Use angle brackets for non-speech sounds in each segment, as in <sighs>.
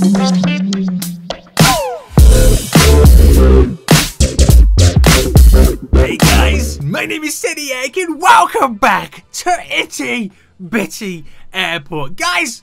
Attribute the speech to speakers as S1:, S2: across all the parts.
S1: Hey guys, my name is Seniac and welcome back to Itty Bitty Airport. Guys,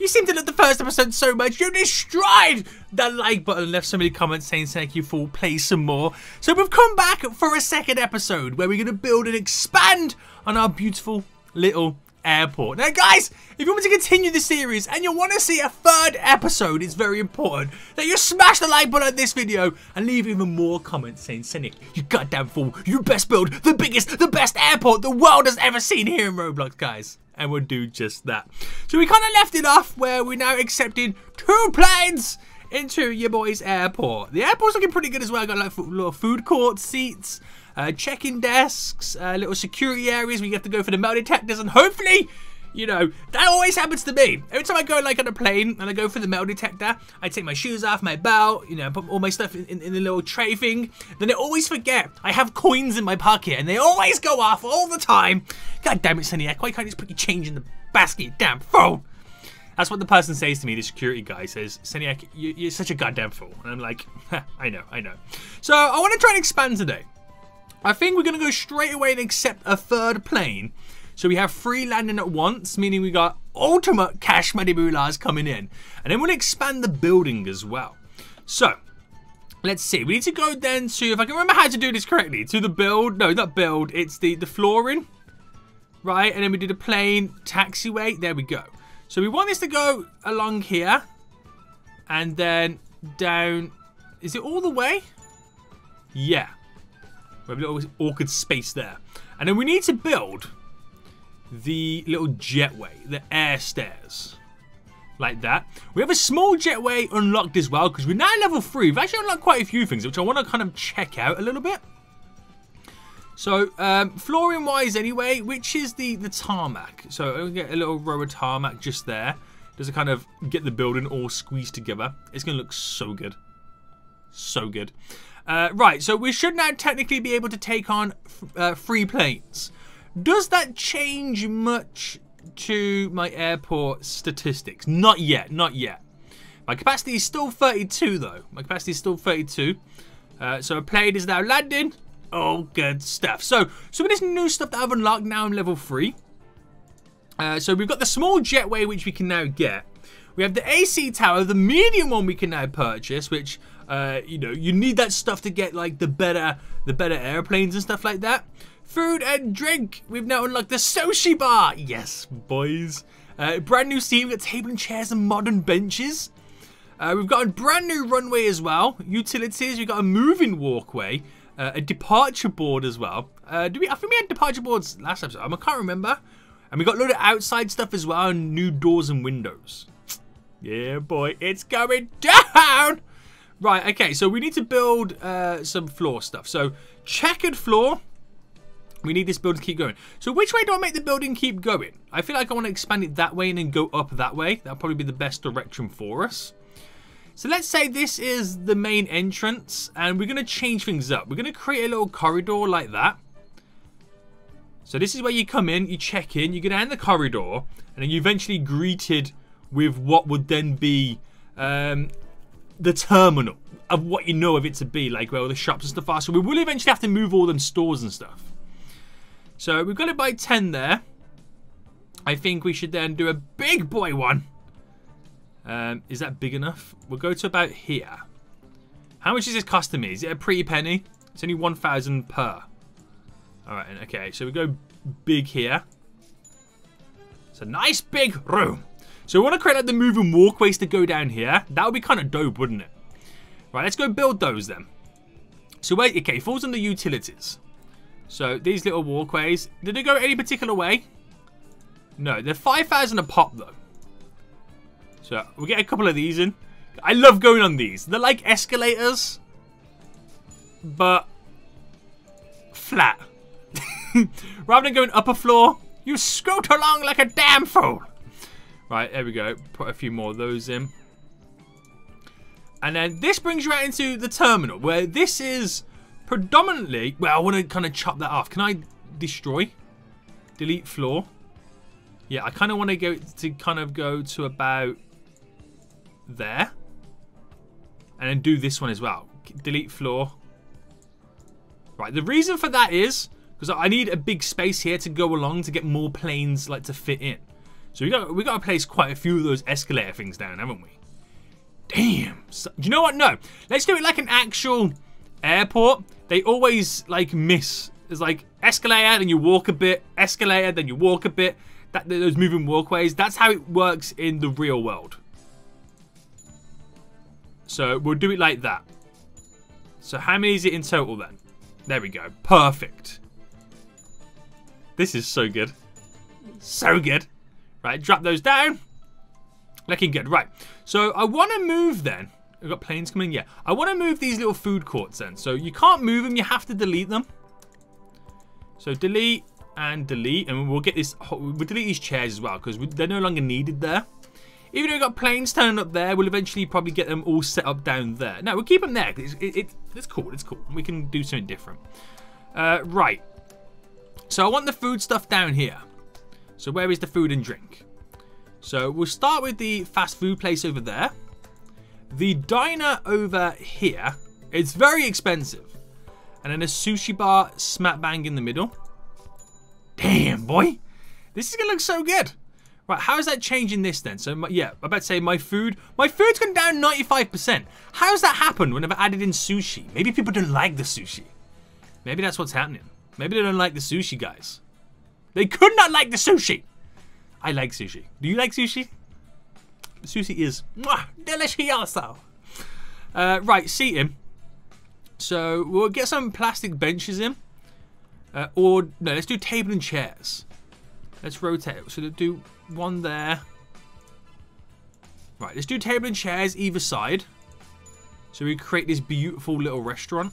S1: you seem to love the first episode so much, you destroyed that like button and left so many comments saying thank you for play some more. So we've come back for a second episode where we're going to build and expand on our beautiful little airport. Now guys, if you want to continue the series and you want to see a third episode, it's very important that you smash the like button on this video and leave even more comments saying, Seniac, you goddamn fool, you best build the biggest, the best airport the world has ever seen here in Roblox, guys. And we'll do just that. So we kind of left it off where we're now accepting two planes into your boy's airport. The airport's looking pretty good as well. I got like little food court seats, uh, check-in desks, uh, little security areas where you have to go for the metal detectors, and hopefully, you know, that always happens to me. Every time I go like on a plane and I go for the metal detector, I take my shoes off, my belt, you know, put all my stuff in, in, in the little tray thing. Then I always forget I have coins in my pocket, and they always go off all the time. God damn it, Seniac, why can't you just put your change in the basket, damn fool? That's what the person says to me, the security guy says, Seniac, you, are such a goddamn fool. And I'm like, I know, I know. So I want to try and expand today. I think we're going to go straight away and accept a third plane. So we have three landing at once, meaning we got ultimate cash money moolahs coming in. And then we'll expand the building as well. So, let's see. We need to go then to, if I can remember how to do this correctly, to the build. No, not build. It's the, the flooring. Right, and then we do the plane taxiway. There we go. So we want this to go along here. And then down... Is it all the way? Yeah. We have a little awkward space there. And then we need to build the little jetway, the air stairs. Like that. We have a small jetway unlocked as well because we're now level 3. We've actually unlocked quite a few things which I want to kind of check out a little bit. So, um, flooring wise anyway, which is the, the tarmac. So, I'll get a little row of tarmac just there. Just to kind of get the building all squeezed together. It's going to look so good. So good. Uh, right, so we should now technically be able to take on uh, three planes. Does that change much to my airport statistics? Not yet, not yet. My capacity is still 32 though. My capacity is still 32. Uh, so a plane is now landing. Oh, good stuff. So, some of this new stuff that I've unlocked now I'm level 3. Uh, so we've got the small jetway which we can now get. We have the AC tower, the medium one we can now purchase, which, uh, you know, you need that stuff to get, like, the better the better airplanes and stuff like that. Food and drink. We've now unlocked the sushi bar. Yes, boys. Uh, brand new seat. We've got table and chairs and modern benches. Uh, we've got a brand new runway as well. Utilities. We've got a moving walkway uh, a departure board as well. Uh, do we? I think we had departure boards last episode. I can't remember. And we got a load of outside stuff as well, and new doors and windows. Yeah, boy, it's going down. Right, okay, so we need to build uh, some floor stuff. So, checkered floor. We need this building to keep going. So, which way do I make the building keep going? I feel like I want to expand it that way and then go up that way. That'll probably be the best direction for us. So let's say this is the main entrance and we're going to change things up. We're going to create a little corridor like that. So this is where you come in, you check in, you go down the corridor and then you eventually greeted with what would then be um, the terminal of what you know of it to be, like where all the shops and stuff are. So we will eventually have to move all them stores and stuff. So we've got it by 10 there. I think we should then do a big boy one. Um, is that big enough? We'll go to about here. How much is this costing me? Is it a pretty penny? It's only 1,000 per. Alright, okay, so we go big here. It's a nice big room. So we want to create like the moving walkways to go down here. That would be kind of dope, wouldn't it? Right, let's go build those then. So wait, okay, falls on the utilities. So these little walkways, did they go any particular way? No, they're 5,000 a pop though. So we'll get a couple of these in. I love going on these. They're like escalators, but flat. <laughs> Rather than going up a floor, you scoot along like a damn fool. Right, there we go. Put a few more of those in. And then this brings you out into the terminal, where this is predominantly... Well, I want to kind of chop that off. Can I destroy? Delete floor. Yeah, I kind of want to go to kind of go to about there. And then do this one as well. Delete floor. Right, the reason for that is because I need a big space here to go along to get more planes like to fit in. So we got we got to place quite a few of those escalator things down, haven't we? Damn. So, do you know what? No. Let's do it like an actual airport. They always like miss. It's like escalator, then you walk a bit. Escalator, then you walk a bit. That those moving walkways. That's how it works in the real world. So we'll do it like that. So how many is it in total then? There we go. Perfect. This is so good. So good. Right, drop those down. Looking good. Right. So I want to move then. We've got planes coming. Yeah. I want to move these little food courts then. So you can't move them. You have to delete them. So delete and delete. And we'll get this. We'll delete these chairs as well because they're no longer needed there. Even though we've got planes turning up there, we'll eventually probably get them all set up down there. No, we'll keep them there. It's, it, it, it's cool. It's cool. We can do something different. Uh, right. So I want the food stuff down here. So where is the food and drink? So we'll start with the fast food place over there. The diner over here, it's very expensive. And then a sushi bar smack bang in the middle. Damn, boy. This is going to look so good. Right, how is that changing this then? So, my, yeah, I to say my food. My food's gone down 95%. How's that happened when I've added in sushi? Maybe people don't like the sushi. Maybe that's what's happening. Maybe they don't like the sushi, guys. They could not like the sushi. I like sushi. Do you like sushi? Sushi is mwah, delicioso. Uh, right, seating. So we'll get some plastic benches in. Uh, or, no, let's do table and chairs. Let's rotate. So do one there. Right, let's do table and chairs either side. So we create this beautiful little restaurant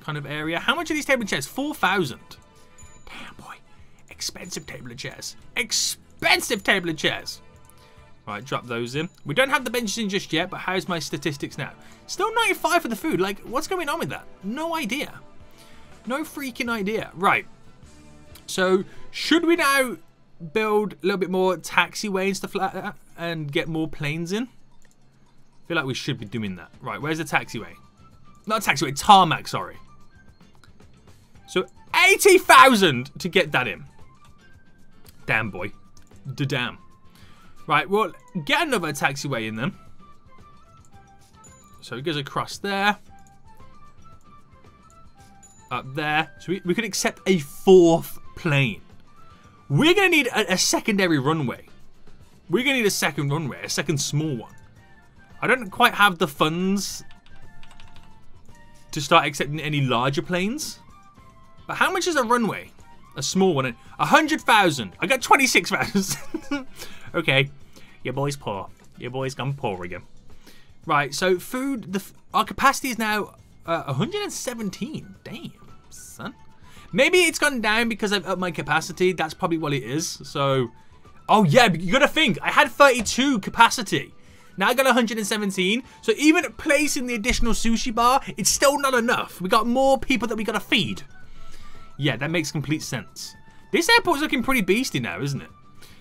S1: kind of area. How much are these table and chairs? 4,000. Damn, boy. Expensive table and chairs. Expensive table and chairs. Right, drop those in. We don't have the benches in just yet, but how's my statistics now? Still 95 for the food. Like, what's going on with that? No idea. No freaking idea. Right. So, should we now build a little bit more taxiway and stuff like that and get more planes in? I feel like we should be doing that. Right, where's the taxiway? Not taxiway, tarmac, sorry. So 80,000 to get that in. Damn, boy. Da damn. Right, well, get another taxiway in then. So it goes across there. Up there. So we, we can accept a fourth plane. We're going to need a, a secondary runway. We're going to need a second runway, a second small one. I don't quite have the funds to start accepting any larger planes. But how much is a runway? A small one. A hundred thousand. I got twenty-six thousand. <laughs> okay, your boy's poor. Your boy's gone poor again. Right. So food. The our capacity is now uh, 117. Damn, son. Maybe it's gone down because I've upped my capacity. That's probably what it is. So, oh yeah, you gotta think. I had 32 capacity. Now I got 117. So even placing the additional sushi bar, it's still not enough. We got more people that we gotta feed. Yeah, that makes complete sense. This airport's looking pretty beasty now, isn't it?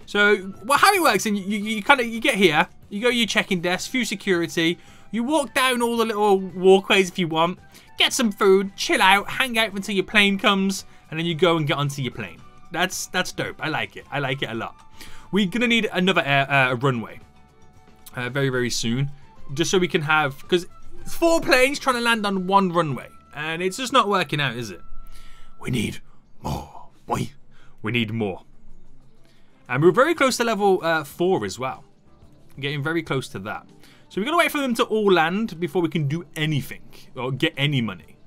S1: So, well, how it works, and you, you, you kind of you get here, you go your check-in desk, few security, you walk down all the little walkways if you want, get some food, chill out, hang out until your plane comes, and then you go and get onto your plane. That's that's dope. I like it. I like it a lot. We're gonna need another air, uh, runway uh, very, very soon. Just so we can have... Because four planes trying to land on one runway. And it's just not working out, is it? We need more. Boy, we need more. And we're very close to level uh, 4 as well. Getting very close to that. So we're going to wait for them to all land before we can do anything. Or get any money.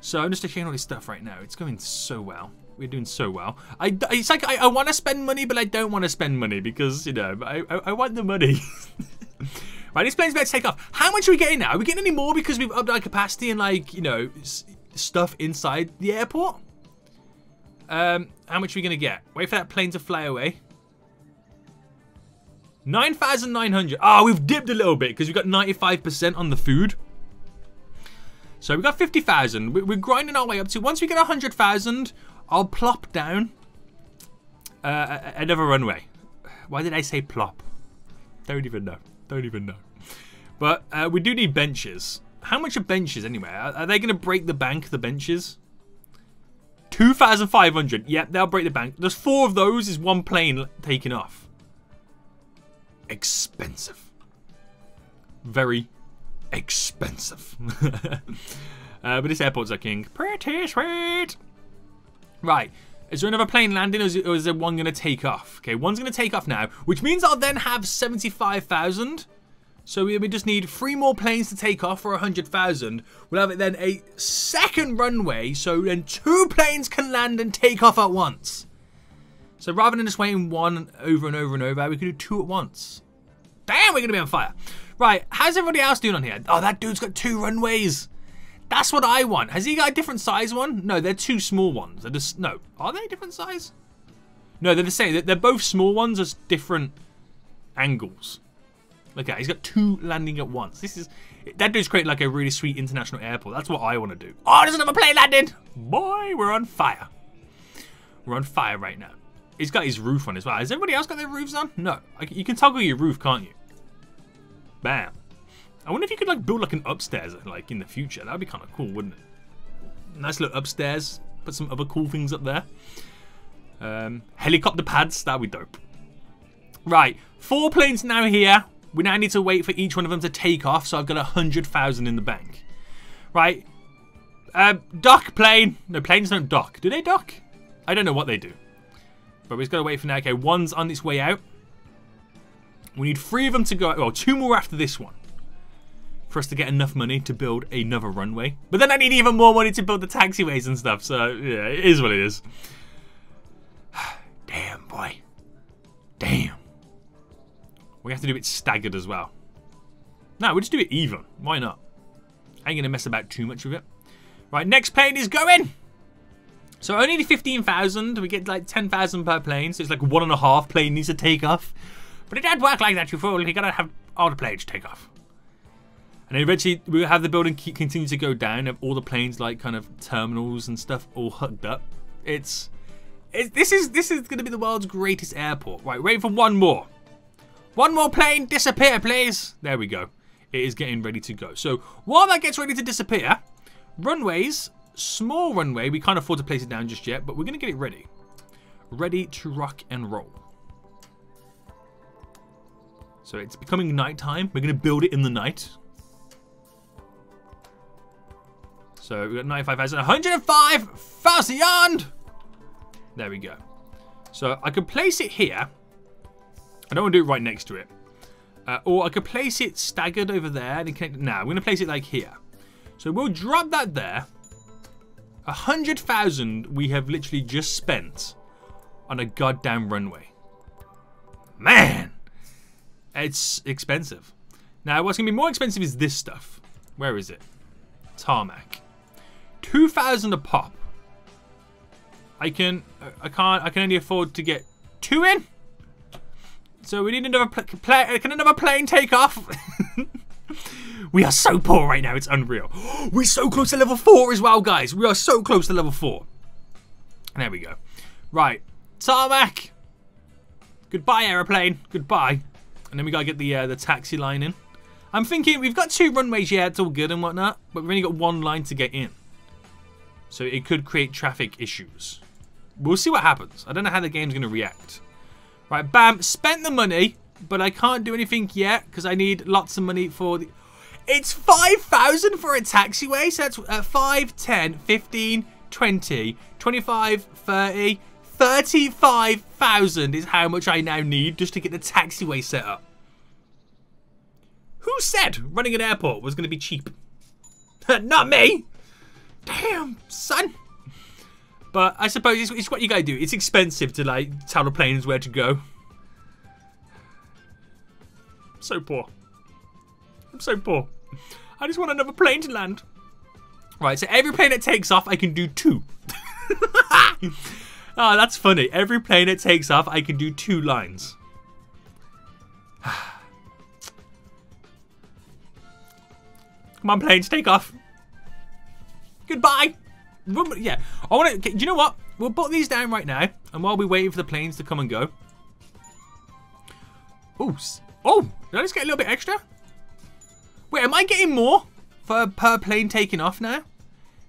S1: So I'm just checking all this stuff right now. It's going so well. We're doing so well. I, it's like I, I want to spend money, but I don't want to spend money because, you know, I, I, I want the money. <laughs> right, this plane's about to take off. How much are we getting now? Are we getting any more because we've upped our capacity and, like, you know, stuff inside the airport? Um, how much are we going to get? Wait for that plane to fly away. 9,900. Oh, we've dipped a little bit because we've got 95% on the food. So we got 50,000. We're grinding our way up to, once we get 100,000, I'll plop down uh, another runway. Why did I say plop? Don't even know. Don't even know. But uh, we do need benches. How much are benches anyway? Are, are they going to break the bank, the benches? 2,500. Yep, they'll break the bank. There's four of those is one plane taking off. Expensive. Very expensive. <laughs> uh, but this airport's a king. Pretty sweet. Right. Is there another plane landing or is, or is there one going to take off? Okay, one's going to take off now, which means I'll then have 75,000. So we, just need three more planes to take off for 100,000. We'll have it then a second runway, so then two planes can land and take off at once. So rather than just waiting one over and over and over, we could do two at once. Damn, we're going to be on fire. Right, how's everybody else doing on here? Oh, that dude's got two runways. That's what I want. Has he got a different size one? No, they're two small ones. They're just, no, are they different size? No, they're the same. They're both small ones, just different angles. Look at that. He's got two landing at once. This is that dude's created like a really sweet international airport. That's what I want to do. Oh, there's another plane landing. Boy, we're on fire. We're on fire right now. He's got his roof on as well. Has everybody else got their roofs on? No. You can toggle your roof, can't you? Bam. I wonder if you could like build like an upstairs like in the future. That'd be kind of cool, wouldn't it? Nice little upstairs. Put some other cool things up there. Um, helicopter pads. That'd be dope. Right. Four planes now here. We now need to wait for each one of them to take off. So I've got a hundred thousand in the bank. Right. Um, dock plane. No, planes don't dock. Do they dock? I don't know what they do. But we've got to wait for now. Okay, one's on its way out. We need three of them to go. Well, two more after this one for us to get enough money to build another runway. But then I need even more money to build the taxiways and stuff. So, yeah, it is what it is. <sighs> Damn, boy. Damn. We have to do it staggered as well. No, we'll just do it even. Why not? I ain't going to mess about too much with it. Right, next plane is going. So only 15,000. We get like 10,000 per plane. So it's like one and a half plane needs to take off. But it don't work like that, you fool. You gotta have all the planes take off. And then eventually we'll have the building keep, continue to go down. Have all the planes like kind of terminals and stuff all hooked up. It's, it's this is this is to be the world's greatest airport. Right, wait for one more. One more plane, disappear, please. There we go. It is getting ready to go. So while that gets ready to disappear, runways, small runway. We can't afford to place it down just yet, but we're going to get it ready. Ready to rock and roll. So it's becoming nighttime. We're going to build it in the night. So we've got 95,000, 105,000! There we go. So I could place it here. I don't want to do it right next to it. Uh, or I could place it staggered over there and connect it. Now, I'm going to place it like here. So we'll drop that there. A 100,000 we have literally just spent on a goddamn runway. Man! It's expensive. Now, what's going to be more expensive is this stuff. Where is it? Tarmac. 2,000 a pop. I can, I can't, I can only afford to get two in. So we need another plane. Can another plane take off? <laughs> we are so poor right now. It's unreal. <gasps> We're so close to level four as well, guys. We are so close to level four. There we go. Right, tarmac. Goodbye, aeroplane. Goodbye. And then we gotta get the uh, the taxi line in. I'm thinking we've got two runways, yeah, it's all good and whatnot, but we've only got one line to get in. So it could create traffic issues. We'll see what happens. I don't know how the game's going to react. Right, bam. Spent the money, but I can't do anything yet because I need lots of money for the... It's 5,000 for a taxiway. So that's uh, 5, 10, 15, 20, 25, 30, 35,000 is how much I now need just to get the taxiway set up. Who said running an airport was going to be cheap? <laughs> Not me! Damn, son. But I suppose it's, it's, what you gotta do. It's expensive to like tell the planes where to go. so poor. I'm so poor. I just want another plane to land. Right, so every plane that takes off, I can do two. oh, <laughs> that's funny. Every plane that takes off, I can do two lines. <sighs> Come on, planes, take off. Goodbye. Yeah, I want to. Do you know what? We'll put these down right now, and while we're waiting for the planes to come and go. Oh, oh! Did I just get a little bit extra? Wait, am I getting more for per plane taking off now?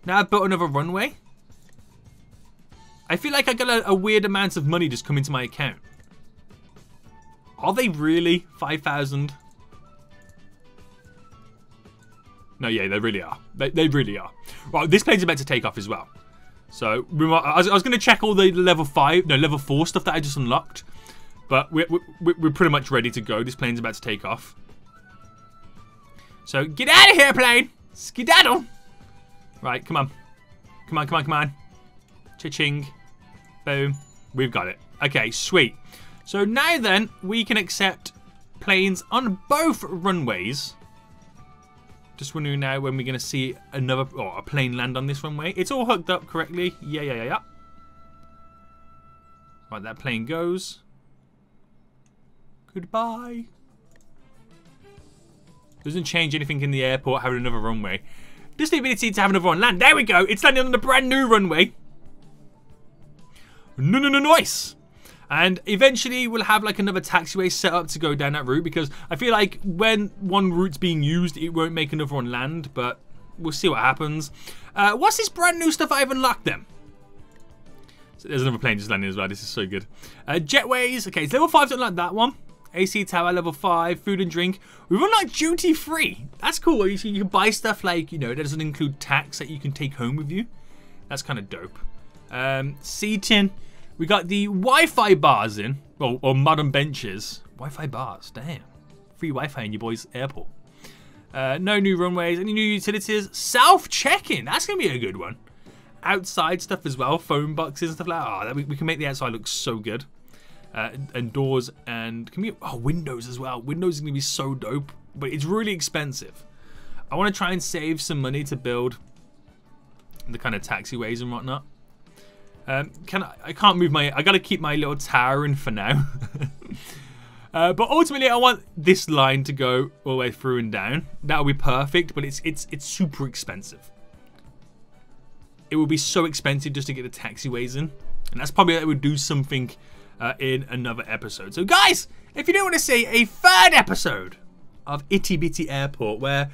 S1: Now I've built another runway? I feel like I got a, a weird amount of money just come into my account. Are they really 5,000? No, yeah, they really are. They, they really are. Right, this plane's about to take off as well. So, I was, was going to check all the level 5, no, level 4 stuff that I just unlocked. But we're, we're, we're pretty much ready to go. This plane's about to take off. So, get out of here, plane! Skedaddle! Right, come on. Come on, come on, come on. Cha-ching. Boom. We've got it. Okay, sweet. So now then, we can accept planes on both runways. Just wondering now when we're going to see another, or a plane land on this runway. It's all hooked up correctly. Yeah, yeah, yeah, yeah. Right, that plane goes. Goodbye. Doesn't change anything in the airport having another runway. Just the ability to have another one land. There we go. It's landing on the brand new runway. No, no, no, nice. And eventually we'll have like another taxiway set up to go down that route because I feel like when one route's being used, it won't make another one land, but we'll see what happens. Uh, what's this brand new stuff I've unlocked then? So there's another plane just landing as well. This is so good. Uh, jetways. Okay, it's level 5 to unlock that one. AC tower level 5, food and drink. We've unlocked duty free. That's cool. You, you can buy stuff like, you know, that doesn't include tax that you can take home with you. That's kind of dope. Um, seating. We got the Wi-Fi bars in, or, or modern benches. Wi-Fi bars, damn. Free Wi-Fi in your boy's airport. Uh, no new runways, any new utilities. Self check-in, that's going to be a good one. Outside stuff as well, phone boxes and stuff like that. Oh, we, we can make the outside look so good. Uh, and doors and can we, oh, windows as well. Windows is going to be so dope, but it's really expensive. I want to try and save some money to build the kind of taxiways and whatnot. Um, can I, I can't move my, I gotta keep my little tower in for now. <laughs> uh, but ultimately I want this line to go all the way through and down. That would be perfect, but it's, it's, it's super expensive. It would be so expensive just to get the taxiways in. And that's probably that would do something uh, in another episode. So guys, if you do want to see a third episode of Itty Bitty Airport where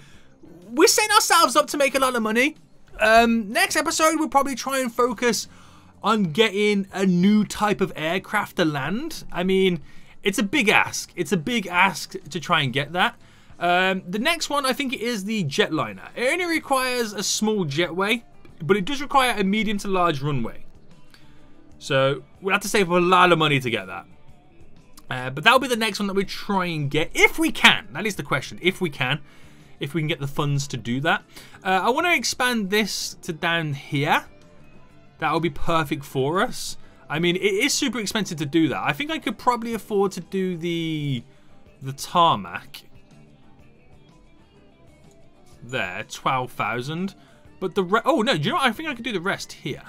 S1: we're setting ourselves up to make a lot of money, um, next episode we'll probably try and focus on getting a new type of aircraft to land. I mean, it's a big ask. It's a big ask to try and get that. Um, the next one, I think it is the jetliner. It only requires a small jetway, but it does require a medium to large runway. So we'll have to save a lot of money to get that. Uh, but that'll be the next one that we try and get, if we can. That is the question, if we can. If we can get the funds to do that. Uh, I want to expand this to down here that will be perfect for us. I mean, it is super expensive to do that. I think I could probably afford to do the the tarmac. There, 12,000. But the Oh, no, do you know what? I think I could do the rest here.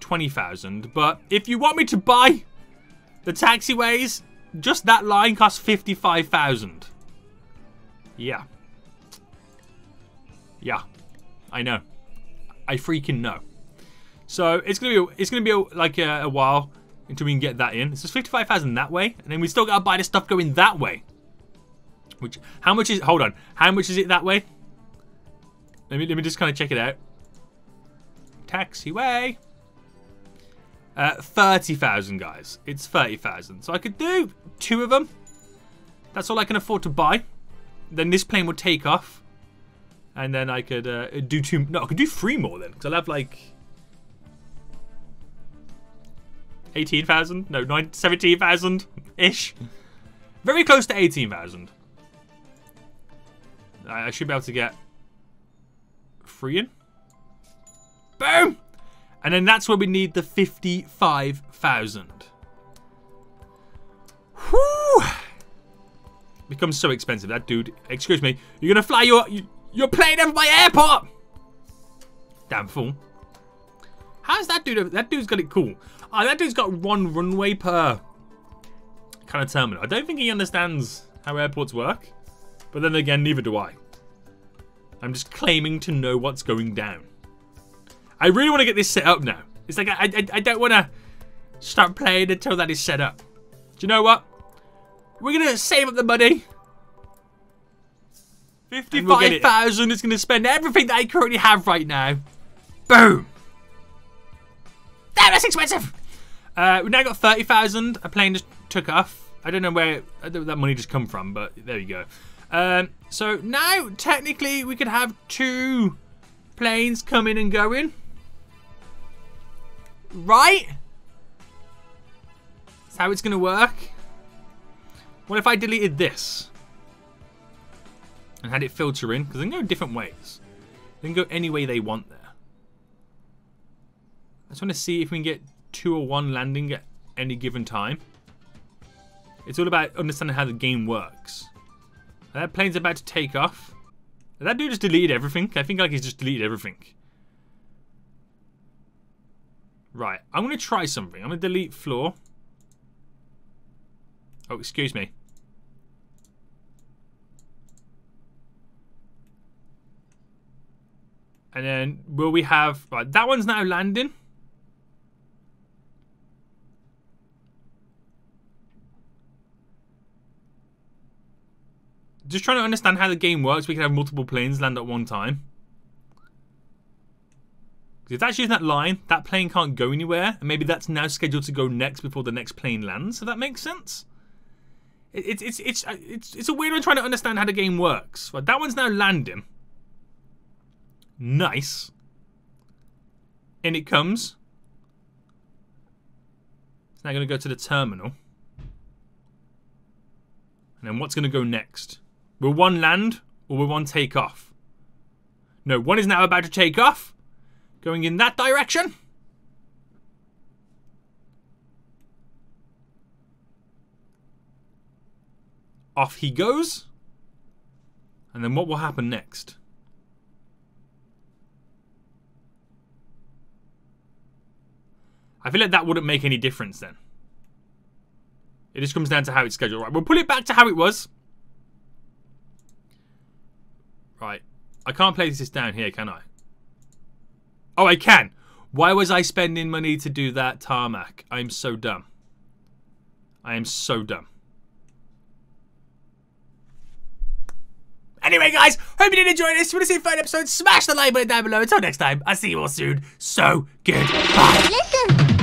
S1: 20,000. But if you want me to buy the taxiways, just that line costs 55,000. Yeah. Yeah. I know. I freaking know. So it's gonna be it's gonna be a, like a, a, while until we can get that in. It's just fifty five thousand that way, and then we still gotta buy the stuff going that way. Which how much is? Hold on, how much is it that way? Let me let me just kind of check it out. Taxiway. Uh, 30,000 guys. It's 30,000. So I could do two of them. That's all I can afford to buy. Then this plane will take off. And then I could uh, do two. No, I could do three more then. Because I'll have like 18,000? No, 17,000-ish. Very close to 18,000. I should be able to get three in. Boom! And then that's where we need the 55,000. Whew! Becomes so expensive. That dude, excuse me, you're gonna fly your, your plane over my airport! Damn fool. How's that dude? That dude's got it cool. Oh, that dude's got one runway per kind of terminal. I don't think he understands how airports work. But then again, neither do I. I'm just claiming to know what's going down. I really want to get this set up now. It's like I, I, I don't want to start playing until that is set up. Do you know what? We're going to save up the money. 55,000 is going to spend everything that I currently have right now. Boom. Damn, that's expensive. Uh, we now got 30,000. A plane just took off. I don't know where that money just come from, but there you go. Um, so now, technically, we could have two planes coming and going. Right? That's how it's going to work. What if I deleted this? And had it filter in? Because they can go different ways. They can go any way they want there. I just want to see if we can get two or one landing at any given time. It's all about understanding how the game works. That plane's about to take off. That dude just deleted everything. I think like he's just deleted everything. Right, I'm going to try something. I'm going to delete floor. Oh, excuse me. And then will we have... Right, that one's now landing. Just trying to understand how the game works. We can have multiple planes land at one time. If that's using that line, that plane can't go anywhere. And maybe that's now scheduled to go next before the next plane lands. So that makes sense. It's it's it's uh, it's it's a weird one trying to understand how the game works. That one's now landing. Nice. In it comes. It's now going to go to the terminal. And then what's going to go next? Will one land or will one take off? No, one is now about to take off. Going in that direction. Off he goes. And then what will happen next? I feel like that wouldn't make any difference then. It just comes down to how it's scheduled. Right, we'll pull it back to how it was. Right. I can't place this down here, can I? Oh, I can. Why was I spending money to do that tarmac? I'm so dumb. I am so dumb. Anyway, guys, hope you did enjoy this. If you want to see a further episode, smash the like button down below. Until next time, I'll see you all soon. So, goodbye. Listen.